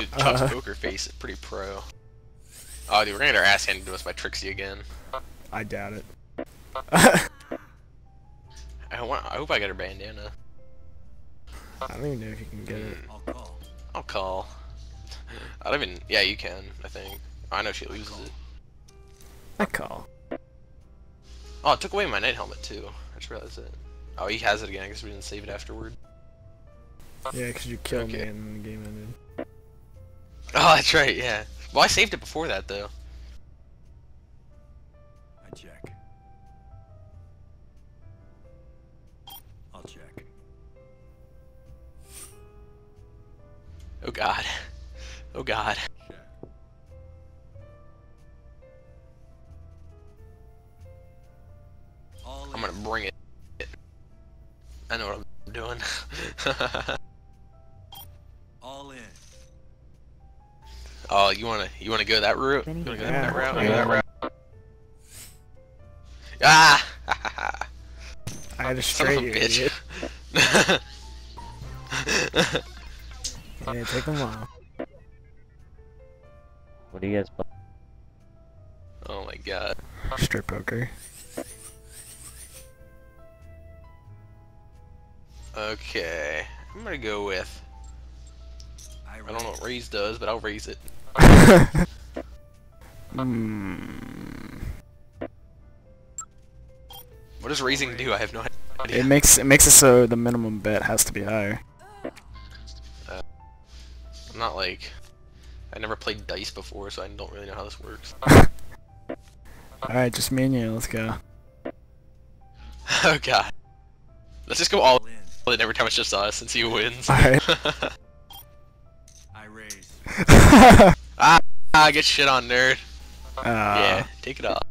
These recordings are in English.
Dude, Chuck's Uh. poker face is pretty pro. Oh, dude, we're gonna get our ass handed to us by Trixie again. I doubt it. I want. I hope I get her bandana. I don't even know if you can get it. I'll call. I'll call. I don't even. Yeah, you can. I think. I know she loses it. I call. Oh, it took away my knight helmet too. I just realized it. Oh, he has it again. I guess we didn't save it afterward. Yeah, because you killed me Okay. and then the game ended. Oh, that's right. Yeah. Well, I saved it before that though. I check. I'll check. Oh God. Oh God. Check. I'm gonna bring it. I know what I'm doing. oh, you wanna you wanna go that route? You wanna go Yeah. that route? Yeah. Go that route? Ah! I had to Son of straight a you, bitch. idiot. Yeah, take them off. What do you guys play? oh my god. Strip poker. Okay. I'm gonna go with. I, I don't know what raise does, but I'll raise it. Hmm. What does raising do? I have no idea. It makes it makes it so the minimum bet has to be higher. I'm not like. I never played dice before, so I don't really know how this works. Alright, just me and you, let's go. oh god. Let's just go all All in. in every time it's just us and see who wins. Alright. I ah, get shit on, nerd. Uh, yeah, take it off.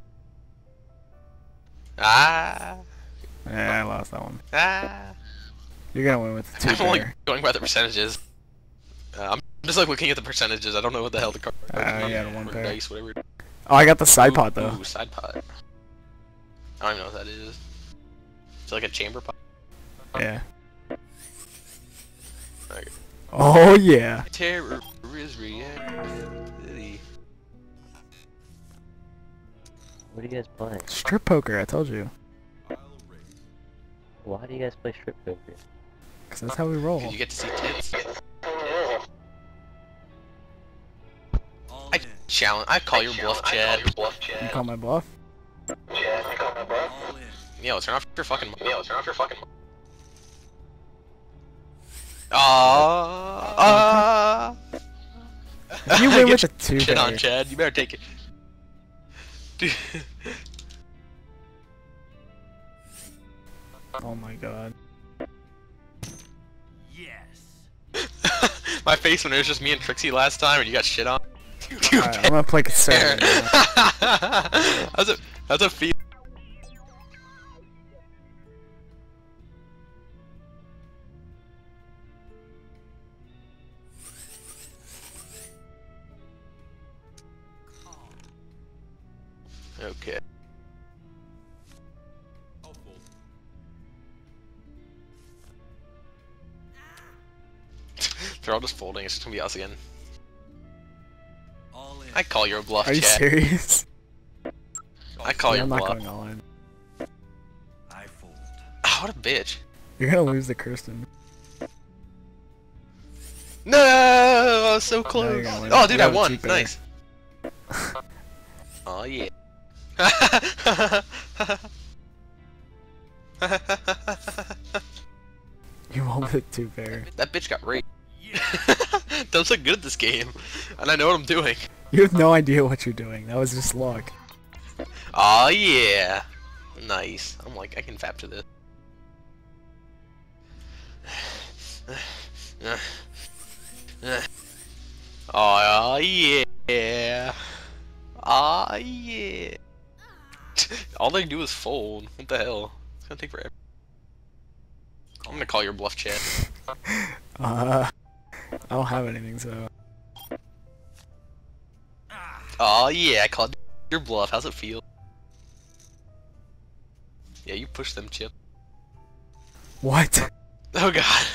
Ah, yeah, I lost that one. ah. You're gonna win with the two I'm only pair. going by the percentages. Uh, I'm just like looking at the percentages. I don't know what the hell the card. Ah, yeah, the one pair. dice, whatever. Oh, I got the side Ooh, pot though. Ooh, side pot. I don't even know what that is. It's like a chamber pot. Yeah. Okay. Oh yeah. Terror is reality. What do you guys play? Strip poker, I told you. Why do you guys play strip poker? Cause that's how we roll. Cause you get to see tits. I challenge. I call your bluff, Chad. You call my bluff? All in. Yo, turn off your fucking. Yo, turn off your fucking. Ah. If you win with a two Shit on Chad. You better take it. Dude. oh my god. Yes. My face when it was just me and Trixie last time, and you got shit on. Dude, Alright, I'm gonna play Fair. conservative. now. how's it? How's Okay. I'll fold. They're all just folding. It's just gonna be us again. All in. I call your bluff, Are you Chad. serious? I call Yeah, your I'm not bluff. going all in. I fold. Oh, what a bitch. You're gonna lose the Kirsten. No, I was so close. gonna. Oh, dude, I won. Nice. oh yeah. You won't with too pair. that bitch got raped. Don't look good at this game, and I know what I'm doing. You have no idea what you're doing. That was just luck. Oh yeah. Nice. I'm like, I can fap to this. Oh yeah. Oh yeah. All they do is fold. What the hell? It's gonna take forever. I'm gonna call your bluff, Chad. Uh, I don't have anything, so. Oh yeah, I called your bluff. How's it feel? Yeah, you push them, Chip. What? Oh god.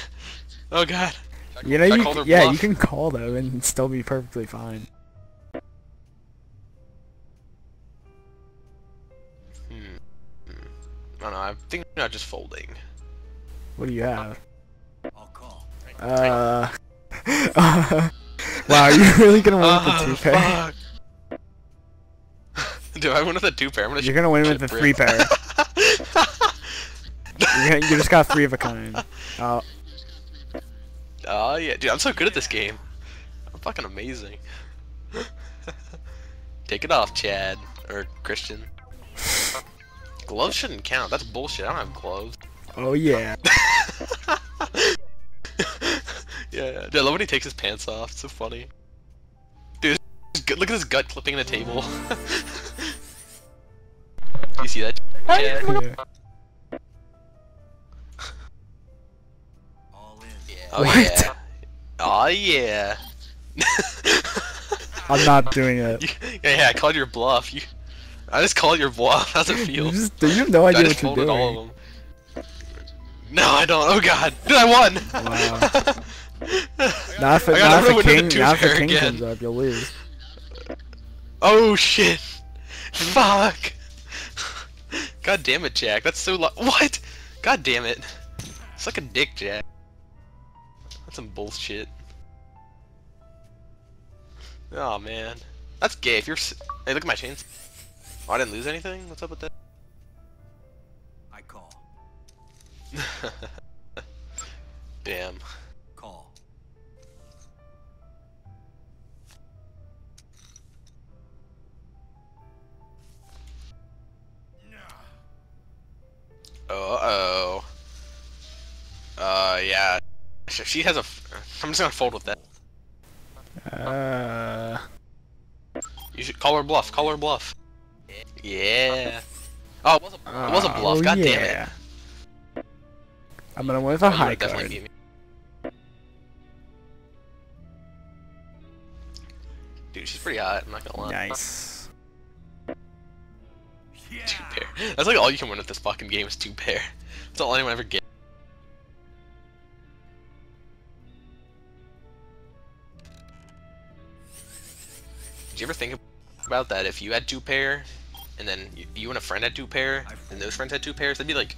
Oh god. You know, I you called her c- yeah, you can call though and still be perfectly fine. I don't know. I'm thinking about just folding. What do you have? I'll call. Uh. wow, you're you really gonna win with the Ah, two pair? fuck. Dude, I win with a two pair. I'm gonna You're gonna win with the three pair. You're gonna, you just got three of a kind. Oh, Oh yeah, dude, I'm so good at this game. I'm fucking amazing. Take it off, Chad or Christian. Gloves shouldn't count. That's bullshit. I don't have gloves. oh yeah. yeah, yeah. Dude, I love when he takes his pants off. It's so funny. Dude, look at his gut clipping the table. Do you see that? Yeah. Oh, what? Yeah. Oh yeah. Oh, I'm not doing it. You, yeah, yeah, I called your bluff. You, I just called your bluff. How's it feel? You just you have no idea what you're doing. of them. No, I don't. Oh god, dude, I won. Wow. Not if, not if the win with a king, not if pair king again. comes up, you'll lose. Oh shit. Fuck. God damn it, Jack. That's so lo- What? God damn it. It's like a dick, Jack. That's some bullshit. Oh man. That's gay. If you're. Hey, look at my chains. Oh, I didn't lose anything? What's up with that? I call. Damn. Call. Uh oh. Uh, yeah. She has a. F- I'm just gonna fold with that. Uh, You should call her bluff. Call her bluff. Yeah. Oh, it was a, it was a oh, bluff. oh, God damn it. I'm gonna win with a Oh, high card. Dude, she's pretty hot. I'm not gonna lie. Nice. Yeah. Two pair. That's like all you can win with this fucking game is two pair. That's all anyone ever gets. Did you ever think about that? If you had two pair, and then you, you and a friend had two pair, and those friends had two pairs, that'd be like